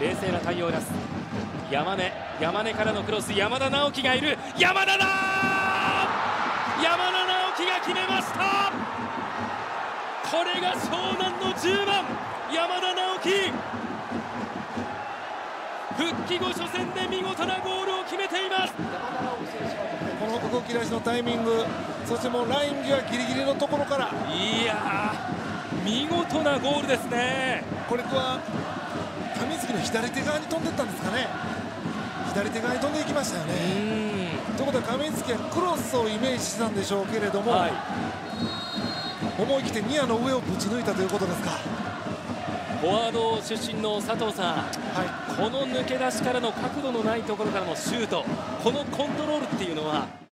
冷静な対応です。山根山根からのクロス山田直樹がいる。山田だ!山田直樹が決めました!これが湘南の10番!山田直樹!復帰後初戦で見事なゴールを決めています!この動き出しのタイミングそしてもうライン際ギリギリのところから。いや見事なゴールですね。これはの左手側に飛んでったんですかね。左手側に飛んでいきましたよね。ということは上月はクロスをイメージしてたんでしょうけれども、はい、思い切ってニアの上をぶち抜いたということですか。フォワード出身の佐藤さん、はい、この抜け出しからの角度のないところからのシュートこのコントロールっていうのは